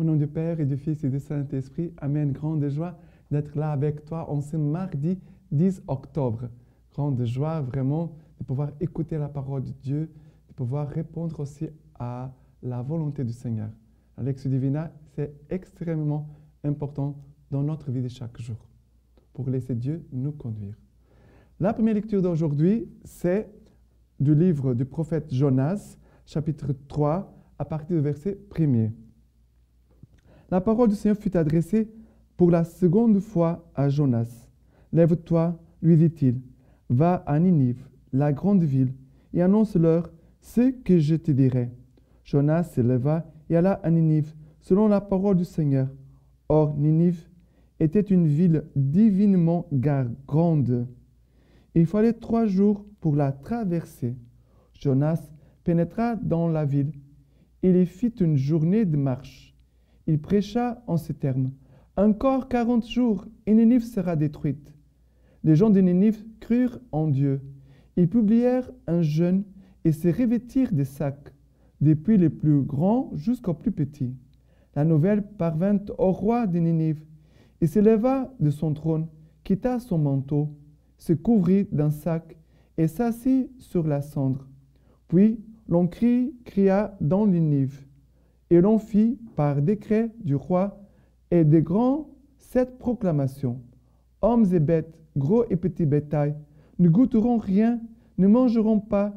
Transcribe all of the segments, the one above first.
Au nom du Père et du Fils et du Saint-Esprit, Amen. Grande joie d'être là avec toi en ce mardi 10 octobre. Grande joie vraiment de pouvoir écouter la parole de Dieu, de pouvoir répondre aussi à la volonté du Seigneur. Alex Divina, c'est extrêmement important dans notre vie de chaque jour pour laisser Dieu nous conduire. La première lecture d'aujourd'hui, c'est du livre du prophète Jonas, chapitre 3, à partir du verset 1er. La parole du Seigneur fut adressée pour la seconde fois à Jonas. Lève-toi, lui dit-il, va à Ninive, la grande ville, et annonce-leur ce que je te dirai. Jonas se leva et alla à Ninive, selon la parole du Seigneur. Or, Ninive était une ville divinement grande. Il fallait trois jours pour la traverser. Jonas pénétra dans la ville. Il y fit une journée de marche il prêcha en ces termes. Encore quarante jours et Ninive sera détruite. Les gens de Ninive crurent en Dieu. Ils publièrent un jeûne et se revêtirent des sacs, depuis les plus grands jusqu'aux plus petits. La nouvelle parvint au roi de Ninive. Il se leva de son trône, quitta son manteau, se couvrit d'un sac et s'assit sur la cendre. Puis l'on cria dans Ninive et l'on fit par décret du roi et des grands cette proclamation. Hommes et bêtes, gros et petits bétail, ne goûteront rien, ne mangeront pas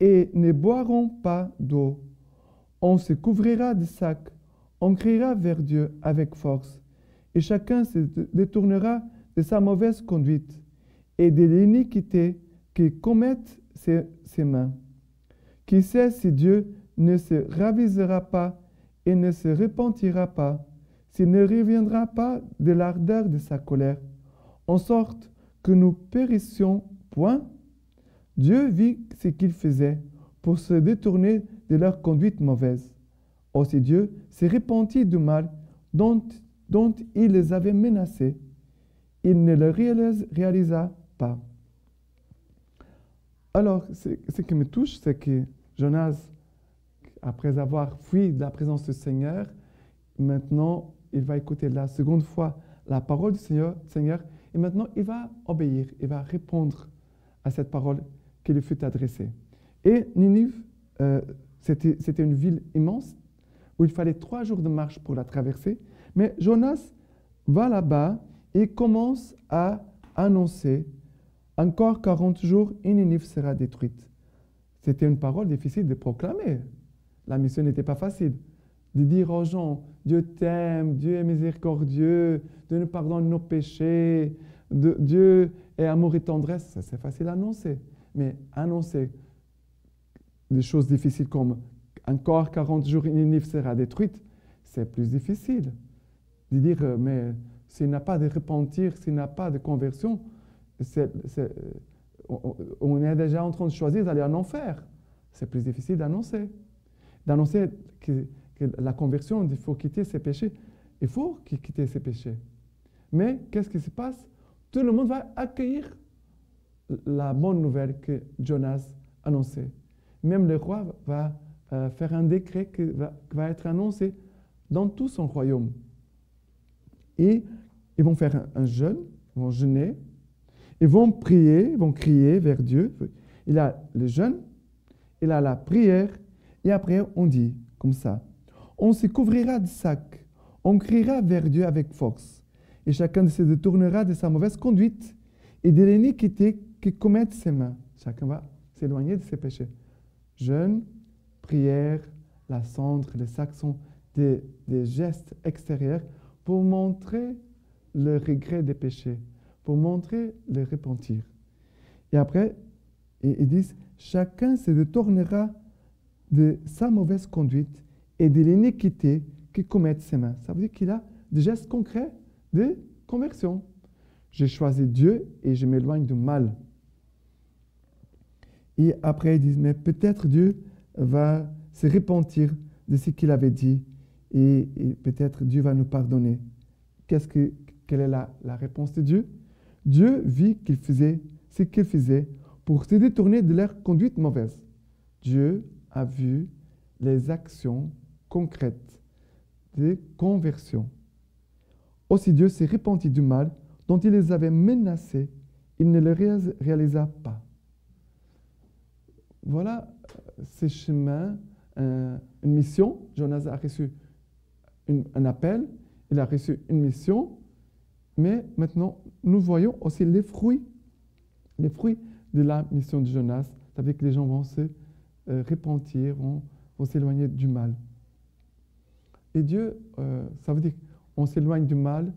et ne boiront pas d'eau. On se couvrira de sacs, on criera vers Dieu avec force, et chacun se détournera de sa mauvaise conduite et de l'iniquité que commettent ses, ses mains. Qui sait si Dieu ne se ravisera pas et ne se repentira pas, s'il ne reviendra pas de l'ardeur de sa colère, en sorte que nous périssions point. Dieu vit ce qu'ils faisaient pour se détourner de leur conduite mauvaise. Aussi Dieu s'est repenti du mal dont, dont il les avait menacés. Il ne le réalisa pas. Alors, ce qui me touche, c'est que Jonas après avoir fui de la présence du Seigneur, maintenant, il va écouter la seconde fois la parole du Seigneur, Seigneur et maintenant, il va obéir, il va répondre à cette parole qui lui fut adressée. Et Ninive, euh, c'était une ville immense où il fallait trois jours de marche pour la traverser. Mais Jonas va là-bas et commence à annoncer encore 40 jours et Ninive sera détruite. C'était une parole difficile de proclamer. La mission n'était pas facile. De dire aux gens, Dieu t'aime, Dieu est miséricordieux, Dieu nous pardonne nos péchés, Dieu est amour et tendresse, c'est facile à annoncer. Mais annoncer des choses difficiles comme encore 40 jours, Ninive sera détruite, c'est plus difficile. De dire, mais s'il n'a pas de repentir, s'il n'a pas de conversion, on est déjà en train de choisir d'aller en enfer. C'est plus difficile d'annoncer d'annoncer que, la conversion, il faut quitter ses péchés. Il faut quitter ses péchés. Mais qu'est-ce qui se passe? Tout le monde va accueillir la bonne nouvelle que Jonas annonçait. Même le roi va euh, faire un décret qui va, être annoncé dans tout son royaume. Et ils vont faire un, jeûne, ils vont jeûner, ils vont prier, ils vont crier vers Dieu. Il a le jeûne, il a la prière et après, on dit comme ça, on se couvrira de sacs, on criera vers Dieu avec force, et chacun se détournera de sa mauvaise conduite et de l'iniquité que commettent ses mains. Chacun va s'éloigner de ses péchés. Jeûne, prière, la cendre, les sacs sont des, gestes extérieurs pour montrer le regret des péchés, pour montrer le repentir. Et après, ils disent, chacun se détournera de sa mauvaise conduite et de l'iniquité que commettent ses mains. Ça veut dire qu'il a des gestes concrets de conversion. J'ai choisi Dieu et je m'éloigne du mal. Et après, ils disent, mais peut-être Dieu va se repentir de ce qu'il avait dit et, peut-être Dieu va nous pardonner. Qu'est-ce que, quelle est la, la réponse de Dieu? Dieu vit qu'il faisait ce qu'il faisait pour se détourner de leur conduite mauvaise. Dieu a vu les actions concrètes de conversion. Aussi Dieu s'est repenti du mal dont il les avait menacés. Il ne le réalisa pas. Voilà ces chemins, une mission. Jonas a reçu un appel, il a reçu une mission, mais maintenant nous voyons aussi les fruits, les fruits de la mission de Jonas. Que les gens vont se euh, repentir, vont, s'éloigner du mal. Et Dieu, euh, ça veut dire qu'on s'éloigne du mal,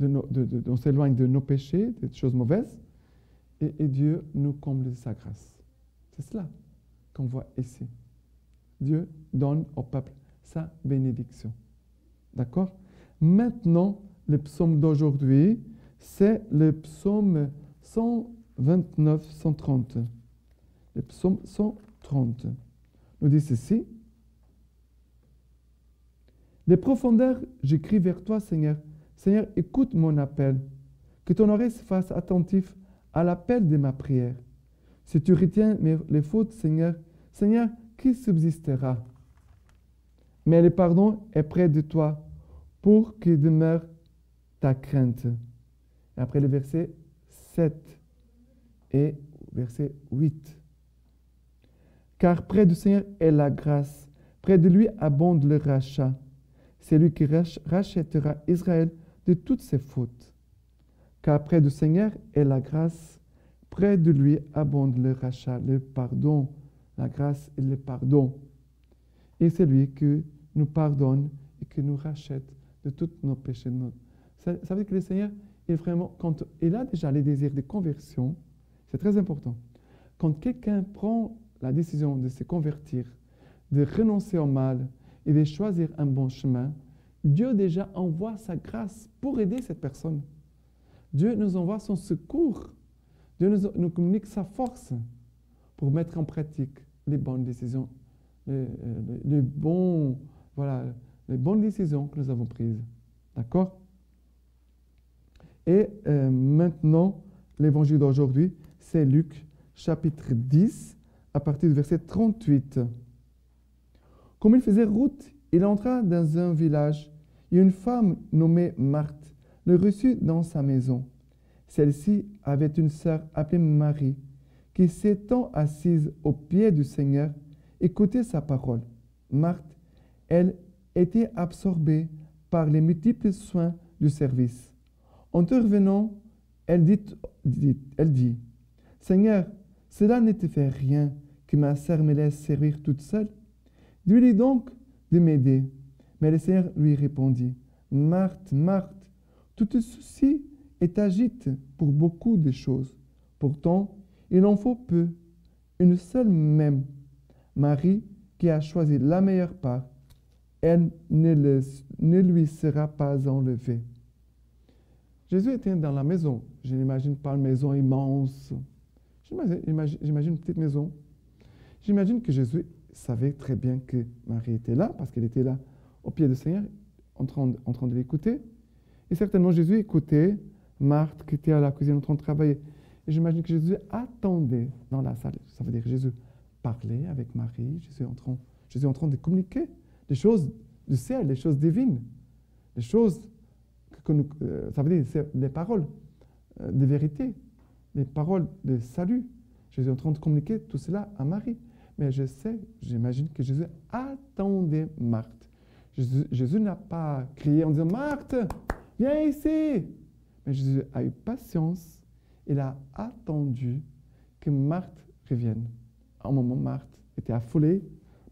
on s'éloigne de nos péchés, des choses mauvaises, et, Dieu nous comble de sa grâce. C'est cela qu'on voit ici. Dieu donne au peuple sa bénédiction. D'accord? Maintenant, le psaume d'aujourd'hui, c'est le psaume 129, 130. Le psaume 130 nous dit ceci. Les profondeurs, j'écris vers toi, Seigneur. Seigneur, écoute mon appel. Que ton oreille se fasse attentif à l'appel de ma prière. Si tu retiens les fautes, Seigneur, Seigneur, qui subsistera? Mais le pardon est près de toi pour que demeure ta crainte. Après le verset 7 et verset 8. Car près du Seigneur est la grâce, près de lui abonde le rachat. C'est lui qui rachètera Israël de toutes ses fautes. Car près du Seigneur est la grâce, près de lui abonde le rachat, le pardon, la grâce et le pardon. Et c'est lui qui nous pardonne et qui nous rachète de tous nos péchés. Ça, ça veut dire que le Seigneur, il, vraiment, quand il a déjà les désirs de conversion, c'est très important. Quand quelqu'un prend la décision de se convertir, de renoncer au mal et de choisir un bon chemin, Dieu déjà envoie sa grâce pour aider cette personne. Dieu nous envoie son secours. Dieu nous, communique sa force pour mettre en pratique les bonnes décisions, les, les, bons, voilà, les bonnes décisions que nous avons prises. D'accord? Et euh, maintenant, l'évangile d'aujourd'hui, c'est Luc chapitre 10, à partir du verset 38. Comme il faisait route, il entra dans un village et une femme nommée Marthe le reçut dans sa maison. Celle-ci avait une sœur appelée Marie, qui s'étant assise au pied du Seigneur, écoutait sa parole. Marthe, elle, était absorbée par les multiples soins du service. En te revenant, elle dit Seigneur, cela ne te fait rien que ma sœur me laisse servir toute seule. Dis-lui donc de m'aider. Mais le Seigneur lui répondit Marthe, Marthe, tu te soucies et t'agites pour beaucoup de choses. Pourtant, il en faut peu, une seule même. Marie, qui a choisi la meilleure part, elle ne, ne lui sera pas enlevée. Jésus était dans la maison. Je n'imagine pas une maison immense. J'imagine une petite maison. J'imagine que Jésus savait très bien que Marie était là, parce qu'elle était là au pied du Seigneur, en train, de l'écouter. Et certainement, Jésus écoutait Marthe qui était à la cuisine en train de travailler. Et j'imagine que Jésus attendait dans la salle. Ça veut dire que Jésus parlait avec Marie, Jésus en train, Jésus en train de communiquer des choses du ciel, des choses divines, des choses que euh, ça veut dire les paroles euh, de vérité, les paroles de salut. Jésus est en train de communiquer tout cela à Marie. Mais je sais, j'imagine que Jésus attendait Marthe. Jésus, Jésus n'a pas crié en disant Marthe, viens ici. Mais Jésus a eu patience. Il a attendu que Marthe revienne. À un moment, Marthe était affolée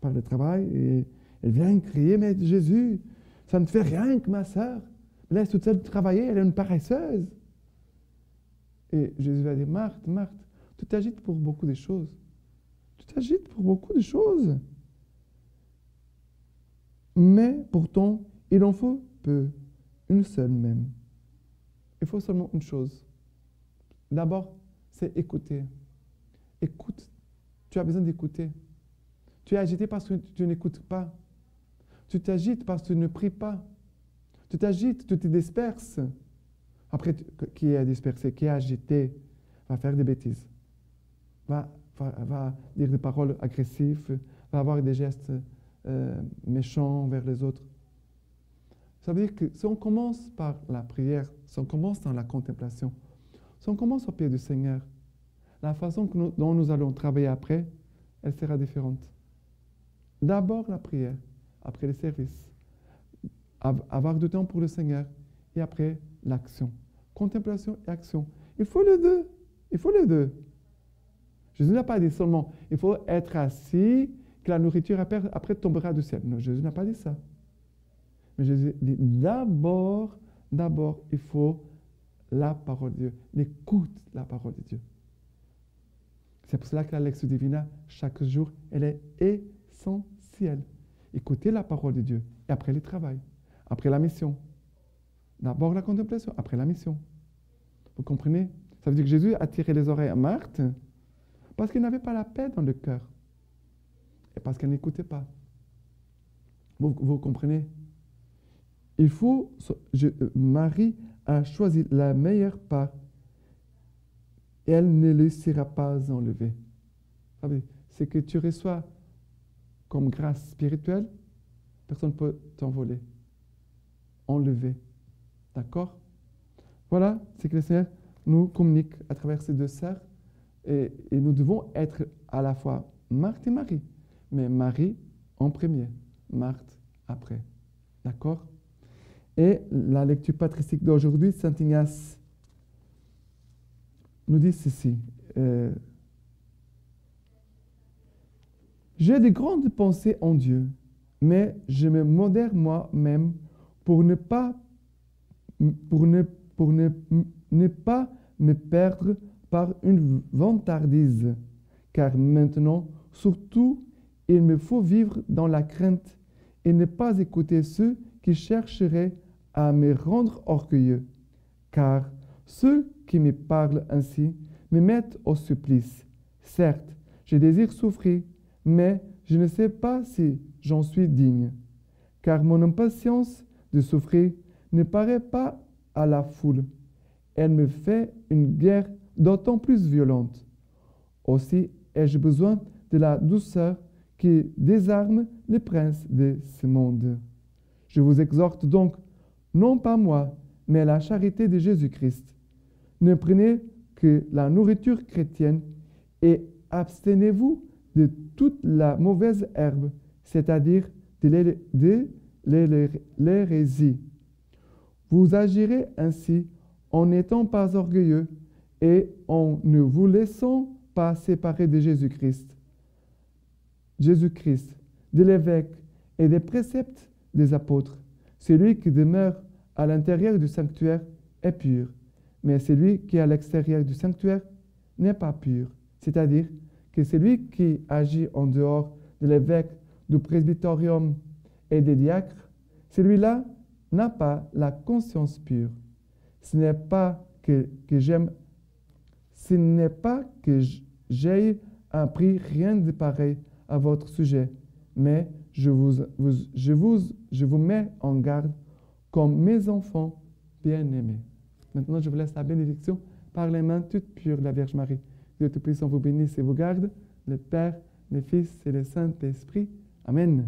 par le travail et elle vient crier, mais Jésus, ça ne fait rien que ma sœur laisse toute seule travailler, elle est une paresseuse. Et Jésus va dire, Marthe, Marthe, tu t'agites pour beaucoup de choses. Tu t'agites pour beaucoup de choses. Mais pourtant, il en faut peu, une seule même. Il faut seulement une chose. D'abord, c'est écouter. Écoute. Tu as besoin d'écouter. Tu es agité parce que tu n'écoutes pas. Tu t'agites parce que tu ne pries pas. Tu t'agites, tu te disperses. Après, qui est dispersé, qui est agité, va faire des bêtises, va, dire des paroles agressives, va avoir des gestes euh, méchants vers les autres. Ça veut dire que si on commence par la prière, si on commence dans la contemplation, si on commence au pied du Seigneur, la façon dont nous allons travailler après, elle sera différente. D'abord la prière, après le service, Av- avoir du temps pour le Seigneur et après l'action. Contemplation et action. Il faut les deux. Il faut les deux. Jésus n'a pas dit seulement il faut être assis, que la nourriture après, tombera du ciel. Non, Jésus n'a pas dit ça. Mais Jésus dit d'abord, d'abord, il faut la parole de Dieu, l'écoute la parole de Dieu. C'est pour cela que la lecture divina, chaque jour, elle est essentielle. Écoutez la parole de Dieu et après le travail, après la mission. D'abord la contemplation, après la mission. Vous comprenez? Ça veut dire que Jésus a tiré les oreilles à Marthe parce qu'il n'avait pas la paix dans le cœur et parce qu'elle n'écoutait pas. Vous, comprenez? Il faut. euh, Marie a choisi la meilleure part et elle ne le sera pas dire, C'est que tu reçois comme grâce spirituelle, personne ne peut t'envoler, enlever. D'accord? Voilà, c'est que le Seigneur nous communique à travers ces deux sœurs et, et nous devons être à la fois Marthe et Marie, mais Marie en premier, Marthe après. D'accord? Et la lecture patristique d'aujourd'hui, Saint Ignace nous dit ceci. euh, J'ai de grandes pensées en Dieu, mais je me modère moi-même pour ne pas pour ne, pour ne, ne pas me perdre par une vantardise, car maintenant, surtout, il me faut vivre dans la crainte et ne pas écouter ceux qui chercheraient à me rendre orgueilleux, car ceux qui me parlent ainsi me mettent au supplice. Certes, je désire souffrir, mais je ne sais pas si j'en suis digne, car mon impatience de souffrir ne paraît pas à la foule. Elle me fait une guerre d'autant plus violente. Aussi ai-je besoin de la douceur qui désarme les princes de ce monde. Je vous exhorte donc, non pas moi, mais la charité de Jésus-Christ. Ne prenez que la nourriture chrétienne et abstenez-vous de toute la mauvaise herbe, c'est-à-dire de l'hé- de l'hé- l'hérésie. Vous agirez ainsi en n'étant pas orgueilleux et en ne vous laissant pas séparer de Jésus-Christ. Jésus-Christ, de l'évêque et des préceptes des apôtres. Celui qui demeure à l'intérieur du sanctuaire est pur, mais celui qui est à l'extérieur du sanctuaire n'est pas pur. C'est-à-dire que celui qui agit en dehors de l'évêque, du presbyterium et des diacres, celui-là n'a pas la conscience pure. Ce n'est pas que, que j'aime, ce n'est pas que j'aie appris rien de pareil à votre sujet, mais je vous, vous- je vous, je vous mets en garde comme mes enfants bien-aimés. Maintenant, je vous laisse la bénédiction par les mains toutes pures de la Vierge Marie. Dieu Tout-Puissant vous bénisse et vous garde, le Père, le Fils et le Saint-Esprit. Amen.